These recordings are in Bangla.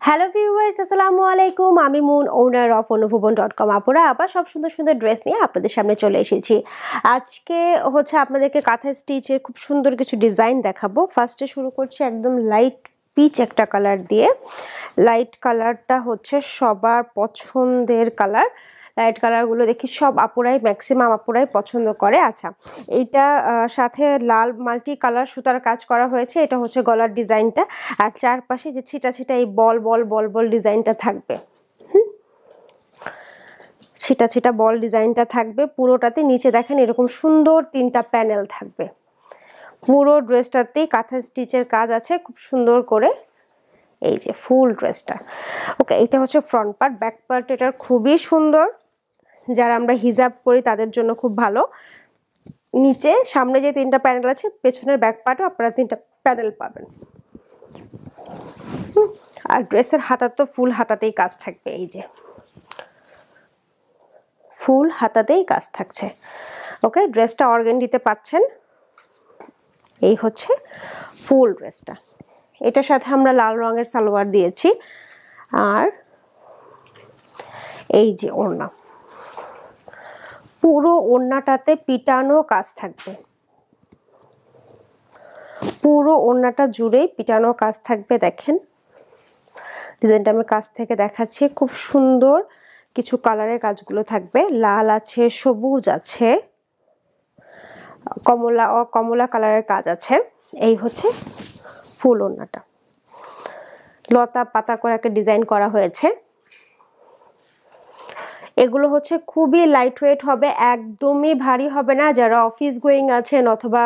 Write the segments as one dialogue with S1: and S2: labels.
S1: হ্যালো ভিউয়ার্স আসসালামু আলাইকুম। আমি মুন ওনার অফ অনুভবন ডট কম আপুরা, আবার সব সুন্দর সুন্দর ড্রেস নিয়ে আপনাদের সামনে চলে এসেছি। আজকে হচ্ছে আপনাদেরকে কাঁথা স্টিচের খুব সুন্দর কিছু ডিজাইন দেখাবো। ফার্স্টে শুরু করছি একদম লাইট পিচ একটা কালার দিয়ে। লাইট কালারটা হচ্ছে সবার পছন্দের কালার লাইট কালারগুলো দেখি সব আপুরাই ম্যাক্সিমাম আপুরাই পছন্দ করে। আচ্ছা এইটা সাথে লাল মাল্টি কালার সুতার কাজ করা হয়েছে। এটা হচ্ছে গলার ডিজাইনটা। আর চারপাশে যে ছিটা ছিটা, এই বল বল বল বল ডিজাইনটা থাকবে। ছিটা ছিটা, বল ডিজাইনটা থাকবে। পুরোটাতে নিচে দেখেন এরকম সুন্দর তিনটা প্যানেল থাকবে। পুরো ড্রেসটাতেই কাঁথা স্টিচের কাজ আছে, খুব সুন্দর করে। এই যে ফুল ড্রেসটা। ওকে, এটা হচ্ছে ফ্রন্ট পার্ট, ব্যাক পার্ট, এটার খুবই সুন্দর। যারা আমরা হিজাব করি তাদের জন্য খুব ভালো। নিচে সামনে যে তিনটা প্যানেল আছে, পেছনের ব্যাক পার্টও আপনারা তিনটা প্যানেল পাবেন। আর ড্রেসের হাতার তো ফুল হাতাতেই কাজ থাকবে, এই যে। ফুল হাতাতেই কাজ থাকছে। ওকে ড্রেসটা অর্গেন অর্গেন্ডিতে পাচ্ছেন। এই হচ্ছে ফুল ড্রেসটা এটার সাথে আমরা লাল রঙের সালোয়ার দিয়েছি। আর এই যে ওড়না। পুরো ওড়নাটাতে পিটানো কাজ থাকবে। পুরো ওড়নাটা জুড়েই পিটানো কাজ থাকবে, দেখেন। ডিজাইনটা আমি কাছ থেকে দেখাচ্ছি। খুব সুন্দর কিছু কালারের কাজগুলো থাকবে। লাল আছে, সবুজ আছে, কমলা ও কমলা কালারের কাজ আছে। এই হচ্ছে ফুল ওড়নাটা। লতা পাতা করে একটা ডিজাইন করা হয়েছে। এগুলো হচ্ছে খুবই লাইট ওয়েট হবে, একদমই ভারী হবে না। যারা অফিস গোয়িং আছেন অথবা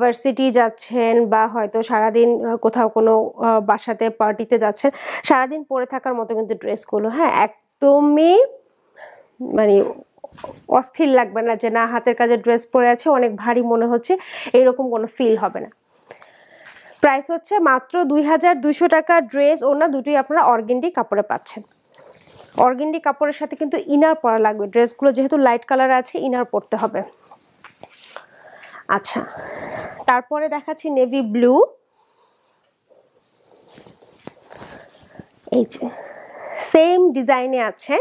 S1: ভার্সিটি যাচ্ছেন বা হয়তো সারাদিন কোথাও কোনো বাসাতে পার্টিতে যাচ্ছেন, সারাদিন পরে থাকার মতো কিন্তু ড্রেসগুলো হ্যাঁ একদমই মানে অস্থির লাগবে না যে না, হাতের কাজের ড্রেস পরে আছে, অনেক ভারী মনে হচ্ছে, এরকম কোনো ফিল হবে না। প্রাইস হচ্ছে মাত্র দুই হাজার দুইশো টাকা ড্রেস ওনা দুটোই আপনারা অর্গেন্ডি কাপড়ে পাচ্ছেন। অর্গেন্ডি কাপড়ের সাথে কিন্তু ইনার পরা লাগবে। ড্রেসগুলো যেহেতু লাইট কালার আছে, ইনার পরতে হবে। আচ্ছা তারপরে দেখাচ্ছি নেভি ব্লু। এই যে, সেম ডিজাইনে আছে।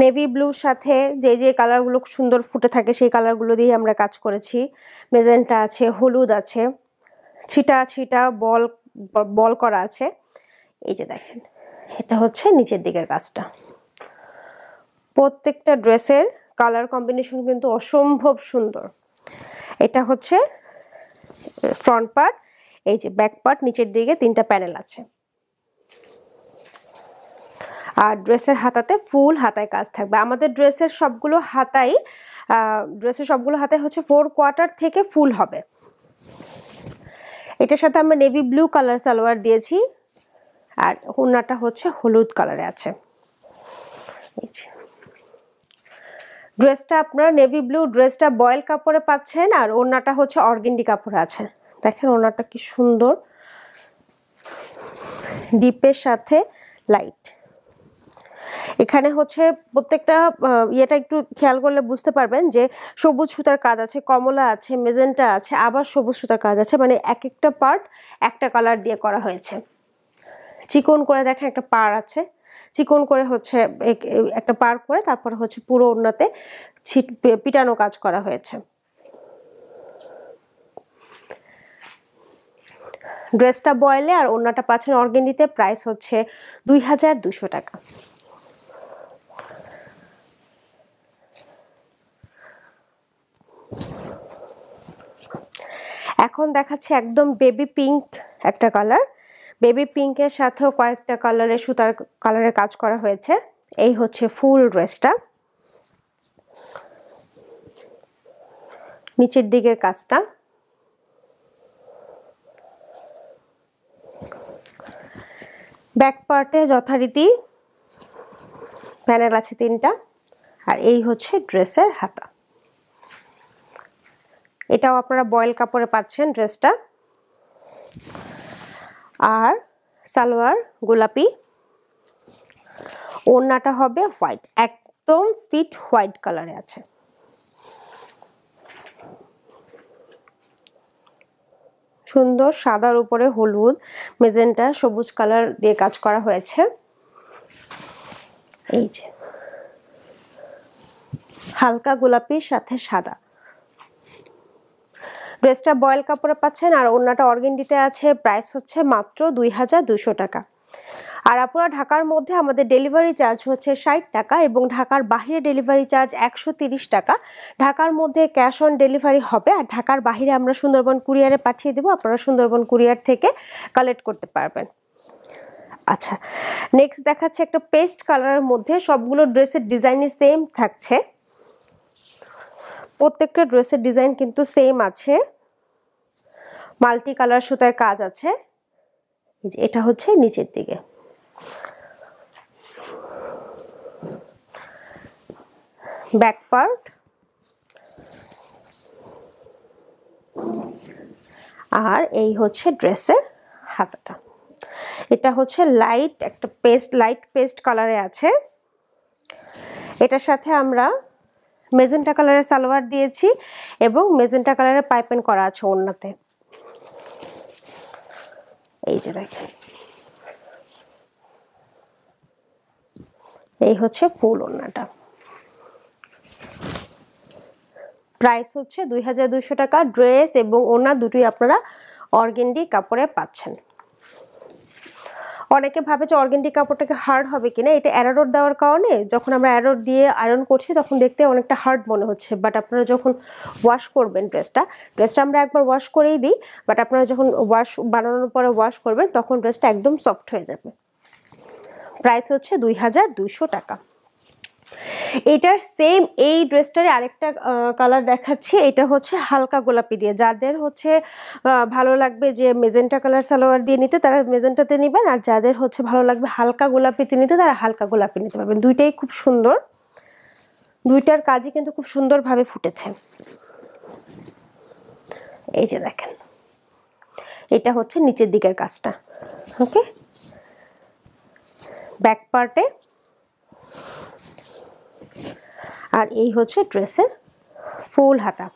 S1: নেভি ব্লুর সাথে যে যে কালারগুলো সুন্দর ফুটে থাকে, সেই কালারগুলো দিয়ে আমরা কাজ করেছি। মেজেন্টা আছে, হলুদ আছে, ছিটা ছিটা, বল বল করা আছে। এই যে দেখেন এটা হচ্ছে নিচের দিকের কাজটা। প্রত্যেকটা ড্রেসের কালার কম্বিনেশন কিন্তু অসম্ভব সুন্দর। এটা হচ্ছে ফ্রন্ট পার্ট এই যে ব্যাক পার্ট নিচের দিকে তিনটা প্যানেল আছে। আর ড্রেসের হাতাতে ফুল হাতায় কাজ থাকবে। আমাদের ড্রেসের সবগুলো হাতাই ড্রেসের সবগুলো হাতায় হচ্ছে ফোর কোয়ার্টার থেকে ফুল হবে। এটার সাথে আমরা নেভি ব্লু কালার সালোয়ার দিয়েছি। আর ওড়নাটা হচ্ছে হলুদ কালারে আছে। ড্রেসটা আপনার নেভি ব্লু ড্রেসটা বয়েল কাপড়ে পাচ্ছেন আর ওড়নাটা হচ্ছে অর্গেন্ডি কাপড়ে আছে। দেখেন ওড়নাটা কি সুন্দর। ডিপের সাথে লাইট এখানে হচ্ছে প্রত্যেকটা ইয়েটা একটু খেয়াল করলে বুঝতে পারবেন যে সবুজ সুতার কাজ আছে, কমলা আছে, মেজেন্টা আছে, আবার সবুজ সুতার কাজ আছে। মানে এক একটা পার্ট একটা কালার দিয়ে করা হয়েছে। চিকন করে দেখেন একটা পার আছে। চিকন করে হচ্ছে একটা পার করে তারপরে হচ্ছে পুরো ওড়নাতে ছিট পিটানো কাজ করা হয়েছে। ড্রেসটা বয়েলে আর ওড়নাটা পাচ্ছেন অর্গেন্ডিতে প্রাইস হচ্ছে দুই হাজার দুশো টাকা। এখন দেখাচ্ছে একদম বেবি পিঙ্ক একটা কালার। বেবি পিঙ্কের সাথেও কয়েকটা কালারের সুতার কালারের কাজ করা হয়েছে। এই হচ্ছে ফুল ড্রেসটা। নিচের দিকের কাজটা। ব্যাক পার্টে যথারীতি প্যানেল আছে তিনটা, আর এই হচ্ছে ড্রেসের হাতা। এটাও আপনারা বয়েল কাপড়ে পাচ্ছেন ড্রেসটা। আর সালোয়ার, গোলাপি। ওড়নাটা হবে হোয়াইট, একদম ফিট হোয়াইট কালারে আছে। সুন্দর সাদার উপরে হলুদ, মেজেন্টা, সবুজ কালার দিয়ে কাজ করা হয়েছে। এই যে। হালকা গোলাপির সাথে সাদা। ড্রেসটা বয়েল কাপড়ে পাচ্ছেন আর অন্যটা অর্গেন্ডিতে আছে, প্রাইস হচ্ছে মাত্র দুই হাজার দুশো টাকা। আর আপনারা ঢাকার মধ্যে আমাদের ডেলিভারি চার্জ হচ্ছে ষাট টাকা এবং ঢাকার বাহিরে ডেলিভারি চার্জ একশো তিরিশ টাকা। ঢাকার মধ্যে ক্যাশ অন ডেলিভারি হবে আর ঢাকার বাহিরে আমরা সুন্দরবন কুরিয়ারে পাঠিয়ে দেবো, আপনারা সুন্দরবন কুরিয়ার থেকে কালেক্ট করতে পারবেন। আচ্ছা নেক্সট দেখাচ্ছে একটা পেস্ট কালারের মধ্যে সবগুলো ড্রেসের ডিজাইনই সেম থাকছে। প্রত্যেকটা ড্রেসের ডিজাইন কিন্তু সেম আছে। মাল্টি কালার সুতায় কাজ আছে। এটা হচ্ছে নিচের দিকে। Back part. আর এই হচ্ছে ড্রেসের হাতাটা। এটা হচ্ছে লাইট, একটা পেস্ট, লাইট পেস্ট কালারে আছে। এটার সাথে আমরা মেজেন্টা কালারের সালোয়ার দিয়েছি এবং মেজেন্টা কালারের পাইপেন করা আছে ওড়নাতে। এই যে দেখেন। এই হচ্ছে ফুল ওড়নাটা। প্রাইস হচ্ছে দুই টাকা। ড্রেস এবং ওনা দুটোই আপনারা অর্গেন্ডি কাপড়ে পাচ্ছেন। অনেকে ভাবে যে অর্গেন্ডি কাপড়টাকে হার্ড হবে কিনা, এটা অ্যারোড দেওয়ার কারণে যখন আমরা অ্যারোড দিয়ে আয়রন করছি তখন দেখতে অনেকটা হার্ড মনে হচ্ছে। বাট আপনারা যখন ওয়াশ করবেন ড্রেসটা ড্রেসটা আমরা একবার ওয়াশ করেই দিই বাট আপনারা যখন ওয়াশ বানানোর পরে ওয়াশ করবেন, তখন ড্রেসটা একদম সফট হয়ে যাবে। প্রাইস হচ্ছে দুই হাজার দুইশো টাকা। এটার সেম এই ড্রেসটারে আরেকটা কালার দেখাচ্ছি। এটা হচ্ছে হালকা গোলাপি দিয়ে। যাদের হচ্ছে ভালো লাগবে যে মেজেন্টা কালার সালোয়ার দিয়ে নিতে, তারা মেজেন্টাতে নেবেন। আর যাদের হচ্ছে ভালো লাগবে হালকা গোলাপিতে নিতে, তারা হালকা গোলাপি নিতে পারবেন। দুইটাই খুব সুন্দর। দুইটার কাজই কিন্তু খুব সুন্দরভাবে ফুটেছে। এই যে দেখেন। এটা হচ্ছে নিচের দিকের কাজটা। ওকে ব্যাক পার্টে আর এই হচ্ছে ড্রেসের ফুল হাতা।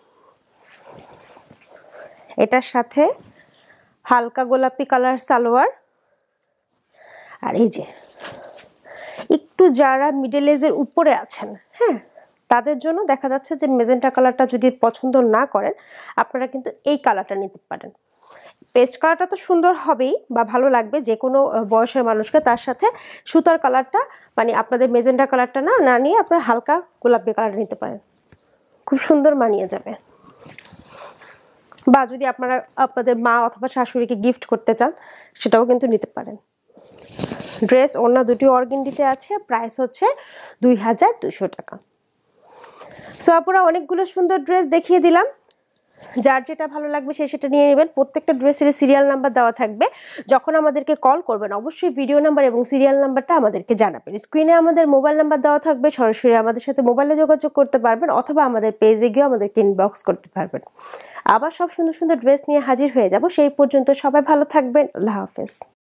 S1: এটার সাথে হালকা গোলাপি কালার সালোয়ার। আর এই যে, একটু যারা মিডল এজের উপরে আছেন হ্যাঁ তাদের জন্য দেখা যাচ্ছে যে মেজেন্টা কালারটা যদি পছন্দ না করেন, আপনারা কিন্তু এই কালারটা নিতে পারেন। পেস্ট কালারটা তো সুন্দর হবেই বা ভালো লাগবে যে কোনো বয়সের মানুষকে। তার সাথে সুতার কালারটা মানে আপনাদের মেজেন্ডা কালারটা না না নিয়ে আপনারা হালকা গোলাপি কালার নিতে পারেন। খুব সুন্দর মানিয়ে যাবে। বা যদি আপনারা, আপনাদের মা অথবা শাশুড়িকে গিফট করতে চান, সেটাও কিন্তু নিতে পারেন। ড্রেস অন্য দুটি অর্গেন্ডিতে আছে প্রাইস হচ্ছে দুই হাজার দুশো টাকা। সো আপনারা অনেকগুলো সুন্দর ড্রেস দেখিয়ে দিলাম। যার যেটা ভালো লাগবে সে সেটা নিয়ে নেবেন। প্রত্যেকটা ড্রেসের সিরিয়াল নাম্বার দেওয়া থাকবে। যখন আমাদেরকে কল করবেন, অবশ্যই ভিডিও নাম্বার এবং সিরিয়াল নাম্বারটা আমাদেরকে জানাবেন। স্ক্রিনে আমাদের মোবাইল নাম্বার দেওয়া থাকবে। সরাসরি আমাদের সাথে মোবাইলে যোগাযোগ করতে পারবেন অথবা আমাদের পেজে গিয়ে আমাদেরকে ইনবক্স করতে পারবেন। আবার সব সুন্দর সুন্দর ড্রেস নিয়ে হাজির হয়ে যাব। সেই পর্যন্ত সবাই ভালো থাকবেন। আল্লাহ হাফেজ।